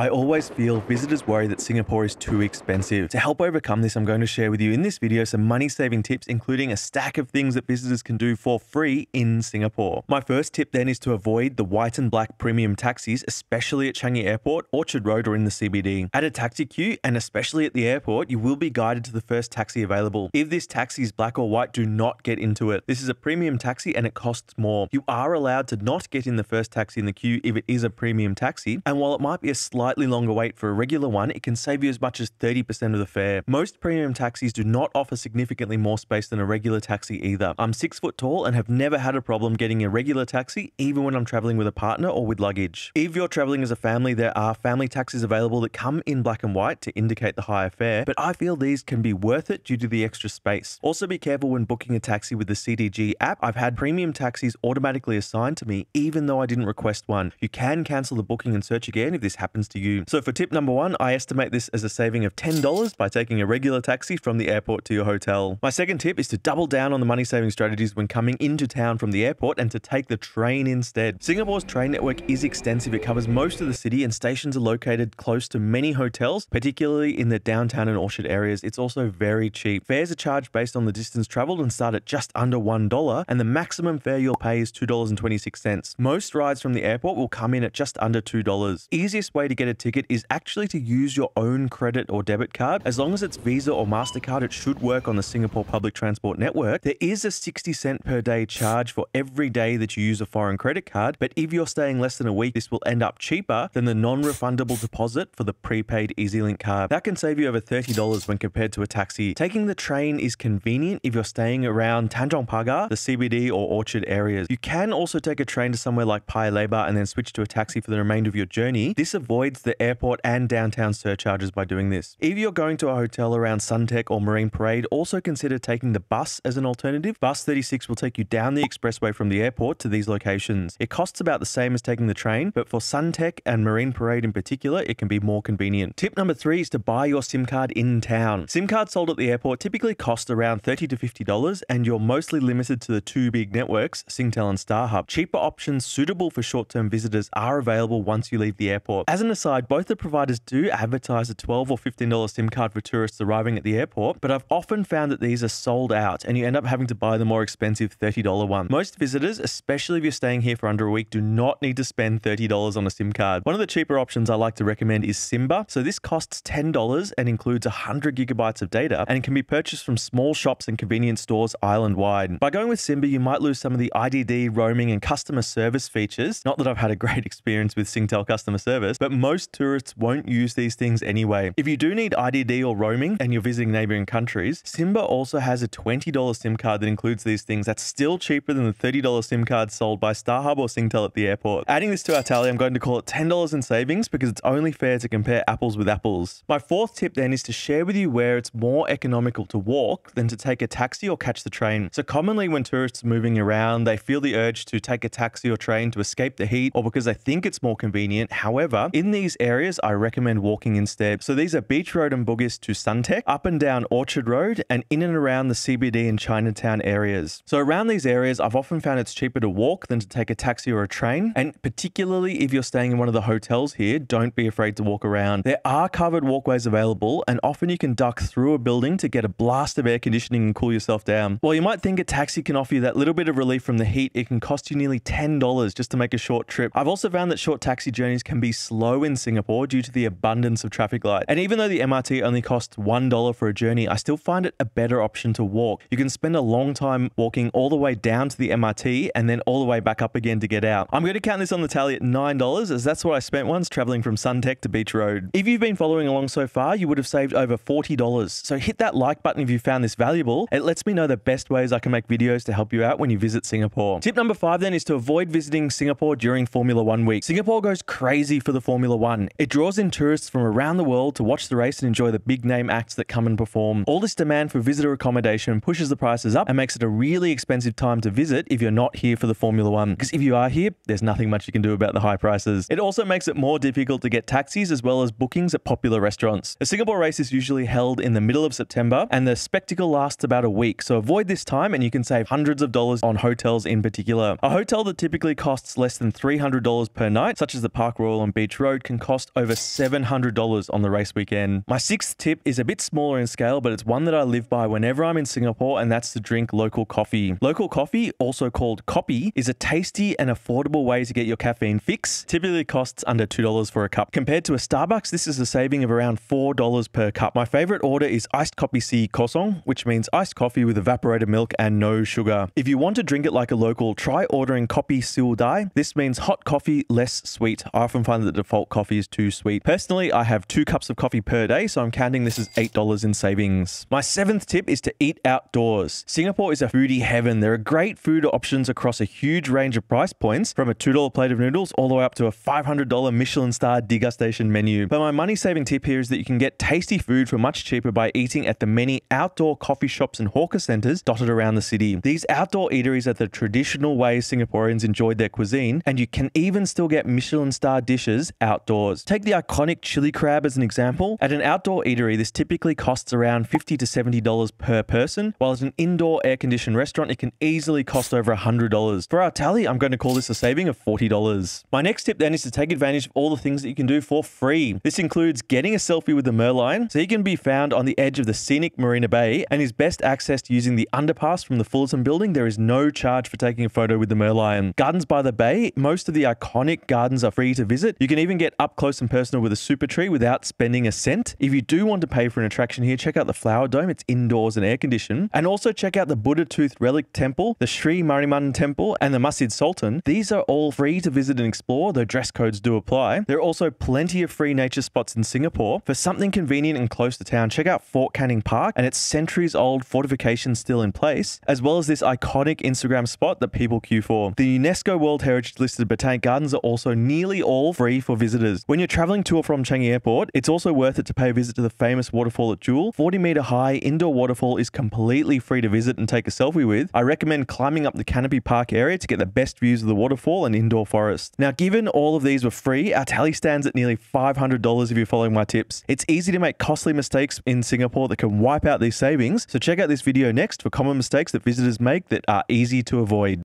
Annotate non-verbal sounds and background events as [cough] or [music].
I always feel visitors worry that Singapore is too expensive. To help overcome this, I'm going to share with you in this video some money saving tips, including a stack of things that visitors can do for free in Singapore. My first tip then is to avoid the white and black premium taxis, especially at Changi Airport, Orchard Road, or in the CBD. At a taxi queue, and especially at the airport, you will be guided to the first taxi available. If this taxi is black or white, do not get into it. This is a premium taxi and it costs more. You are allowed to not get in the first taxi in the queue if it is a premium taxi, and while it might be a slightly longer wait for a regular one, it can save you as much as 30% of the fare. Most premium taxis do not offer significantly more space than a regular taxi either. I'm six foot tall and have never had a problem getting a regular taxi, even when I'm traveling with a partner or with luggage. If you're traveling as a family, there are family taxis available that come in black and white to indicate the higher fare, but I feel these can be worth it due to the extra space. Also, be careful when booking a taxi with the CDG app. I've had premium taxis automatically assigned to me, even though I didn't request one. You can cancel the booking and search again if this happens to you. So, for tip number one, I estimate this as a saving of $10 by taking a regular taxi from the airport to your hotel. My second tip is to double down on the money saving strategies when coming into town from the airport and to take the train instead. Singapore's train network is extensive, it covers most of the city, and stations are located close to many hotels, particularly in the downtown and orchard areas. It's also very cheap. Fares are charged based on the distance traveled and start at just under $1, and the maximum fare you'll pay is $2.26. Most rides from the airport will come in at just under $2. Easiest way to get a ticket is actually to use your own credit or debit card. As long as it's Visa or MasterCard, it should work on the Singapore public transport network. There is a 60 cent per day charge for every day that you use a foreign credit card, but if you're staying less than a week, this will end up cheaper than the non-refundable deposit for the prepaid EZ-Link card. That can save you over $30 when compared to a taxi. Taking the train is convenient if you're staying around Tanjong Pagar, the CBD or Orchard areas. You can also take a train to somewhere like Paya Lebar and then switch to a taxi for the remainder of your journey. This avoids the airport and downtown surcharges by doing this. If you're going to a hotel around Suntec or Marine Parade, also consider taking the bus as an alternative. Bus 36 will take you down the expressway from the airport to these locations. It costs about the same as taking the train, but for Suntec and Marine Parade in particular, it can be more convenient. Tip number three is to buy your SIM card in town. SIM cards sold at the airport typically cost around 30 to $50, and you're mostly limited to the two big networks, Singtel and StarHub. Cheaper options suitable for short term visitors are available once you leave the airport. As an aside, both the providers do advertise a 12 or $15 SIM card for tourists arriving at the airport, but I've often found that these are sold out and you end up having to buy the more expensive $30 one. Most visitors, especially if you're staying here for under a week, do not need to spend $30 on a SIM card. One of the cheaper options I like to recommend is Simba. So this costs $10 and includes 100 gigabytes of data and can be purchased from small shops and convenience stores island wide. By going with Simba, you might lose some of the IDD, roaming, and customer service features. Not that I've had a great [laughs] experience with Singtel customer service, but most tourists won't use these things anyway. If you do need IDD or roaming and you're visiting neighboring countries, Simba also has a $20 SIM card that includes these things. That's still cheaper than the $30 SIM card sold by StarHub or Singtel at the airport. Adding this to our tally, I'm going to call it $10 in savings because it's only fair to compare apples with apples. My fourth tip then is to share with you where it's more economical to walk than to take a taxi or catch the train. So commonly when tourists are moving around, they feel the urge to take a taxi or train to escape the heat or because they think it's more convenient. However, in these areas, I recommend walking instead. So these are Beach Road and Bugis to Suntec, up and down Orchard Road, and in and around the CBD and Chinatown areas. So around these areas, I've often found it's cheaper to walk than to take a taxi or a train. And particularly if you're staying in one of the hotels here, don't be afraid to walk around. There are covered walkways available, and often you can duck through a building to get a blast of air conditioning and cool yourself down. While you might think a taxi can offer you that little bit of relief from the heat, it can cost you nearly $10 just to make a short trip. I've also found that short taxi journeys can be slow in Singapore due to the abundance of traffic lights. And even though the MRT only costs $1 for a journey, I still find it a better option to walk. You can spend a long time walking all the way down to the MRT and then all the way back up again to get out. I'm going to count this on the tally at $9 as that's what I spent once traveling from Suntec to Beach Road. If you've been following along so far, you would have saved over $40. So hit that like button if you found this valuable. It lets me know the best ways I can make videos to help you out when you visit Singapore. Tip number five then is to avoid visiting Singapore during Formula One week. Singapore goes crazy for the Formula One. It draws in tourists from around the world to watch the race and enjoy the big name acts that come and perform. All this demand for visitor accommodation pushes the prices up and makes it a really expensive time to visit if you're not here for the Formula One. Because if you are here, there's nothing much you can do about the high prices. It also makes it more difficult to get taxis as well as bookings at popular restaurants. A Singapore race is usually held in the middle of September and the spectacle lasts about a week. So avoid this time and you can save hundreds of dollars on hotels in particular. A hotel that typically costs less than $300 per night, such as the Park Royal on Beach Road, can cost over $700 on the race weekend. My sixth tip is a bit smaller in scale, but it's one that I live by whenever I'm in Singapore, and that's to drink local coffee. Local coffee, also called kopi, is a tasty and affordable way to get your caffeine fix. Typically costs under $2 for a cup. Compared to a Starbucks, this is a saving of around $4 per cup. My favorite order is iced kopi C kosong, which means iced coffee with evaporated milk and no sugar. If you want to drink it like a local, try ordering kopi siu dai. This means hot coffee, less sweet. I often find that the default coffee is too sweet. Personally, I have two cups of coffee per day, so I'm counting this as $8 in savings. My seventh tip is to eat outdoors. Singapore is a foodie heaven. There are great food options across a huge range of price points, from a $2 plate of noodles all the way up to a $500 Michelin star degustation menu. But my money saving tip here is that you can get tasty food for much cheaper by eating at the many outdoor coffee shops and hawker centers dotted around the city. These outdoor eateries are the traditional way Singaporeans enjoyed their cuisine, and you can even still get Michelin star dishes outdoors. Take the iconic chili crab as an example. At an outdoor eatery, this typically costs around 50 to $70 per person, while at an indoor air conditioned restaurant, it can easily cost over $100. For our tally, I'm going to call this a saving of $40. My next tip then is to take advantage of all the things that you can do for free. This includes getting a selfie with the Merlion, so he can be found on the edge of the scenic Marina Bay and is best accessed using the underpass from the Fullerton building. There is no charge for taking a photo with the Merlion. Gardens by the Bay, most of the iconic gardens are free to visit. You can even get up close and personal with a super tree without spending a cent. If you do want to pay for an attraction here, check out the Flower Dome. It's indoors and air conditioned. And also check out the Buddha Tooth Relic Temple, the Sri Mariamman Temple, and the Masjid Sultan. These are all free to visit and explore, though dress codes do apply. There are also plenty of free nature spots in Singapore. For something convenient and close to town, check out Fort Canning Park and its centuries old fortifications still in place, as well as this iconic Instagram spot that people queue for. The UNESCO World Heritage listed Botanic Gardens are also nearly all free for visitors. When you're traveling to or from Changi Airport, it's also worth it to pay a visit to the famous waterfall at Jewel. 40 meter high indoor waterfall is completely free to visit and take a selfie with. I recommend climbing up the Canopy Park area to get the best views of the waterfall and indoor forest. Now, given all of these were free, our tally stands at nearly $500 if you're following my tips. It's easy to make costly mistakes in Singapore that can wipe out these savings, so check out this video next for common mistakes that visitors make that are easy to avoid.